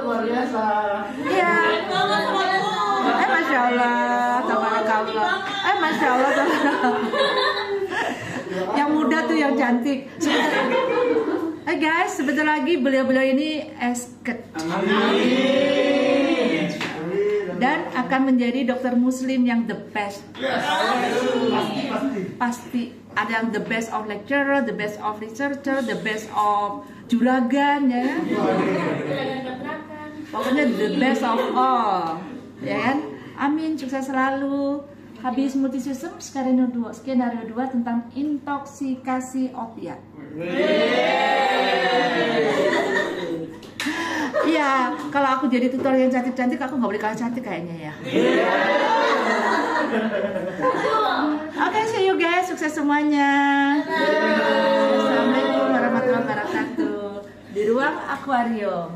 Luar biasa. Iya. Eh masya Allah, tabarakallah. Eh masya Allah, tabarakallah. Yang muda tuh yang cantik. Eh guys, sebentar lagi beliau-beliau ini esket Amin. dan akan menjadi dokter muslim yang the best. Pasti, pasti. Pasti ada yang the best of lecturer, the best of researcher, the best of juragan ya. Pokoknya the best of all, ya kan? Amin, sukses selalu. Habis multisystem skenario 2, skenario 2 tentang intoksikasi opiat. Iya, kalau aku jadi tutor yang cantik-cantik, aku nggak boleh kalah cantik kayaknya ya. Sukses semuanya. Assalamualaikum warahmatullahi wabarakatuh. Di ruang akuarium.